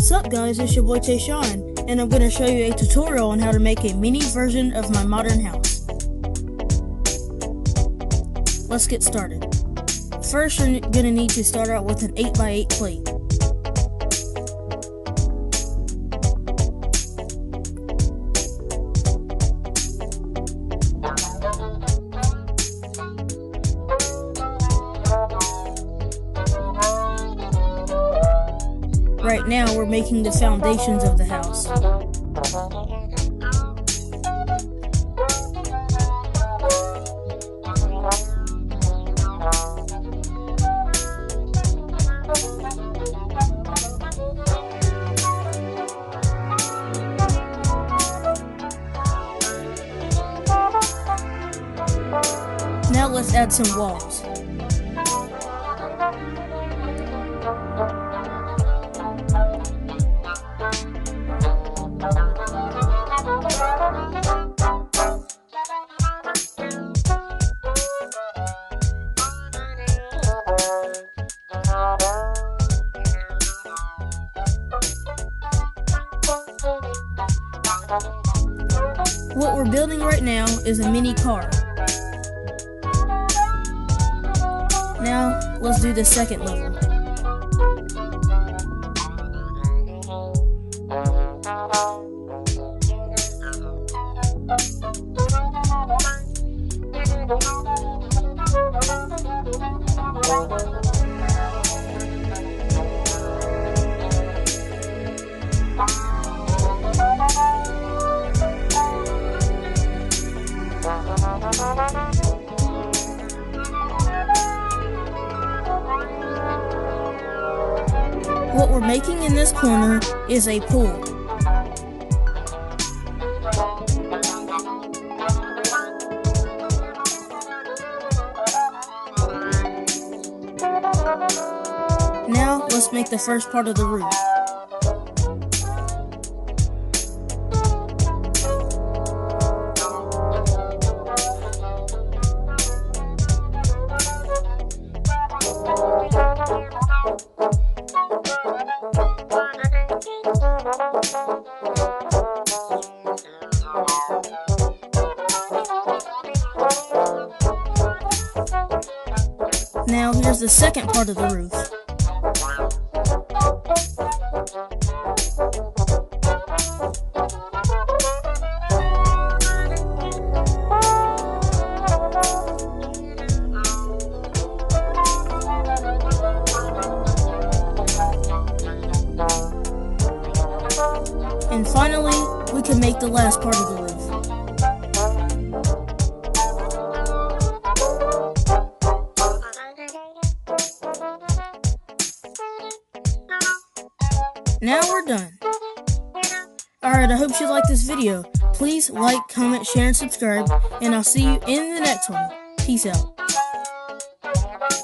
Sup guys, it's your boy Tayshon, and I'm going to show you a tutorial on how to make a mini version of my modern house. Let's get started. First, you're going to need to start out with an 8x8 plate. Right now, we're making the foundations of the house. Now let's add some walls. We're building right now is a mini car. Now, let's do the second level. What we're making in this corner is a pool. Now, let's make the first part of the roof. Now, here's the second part of the roof. And finally, we can make the last part of the roof. Now we're done. Alright, I hope you liked this video. Please like, comment, share, and subscribe, and I'll see you in the next one. Peace out.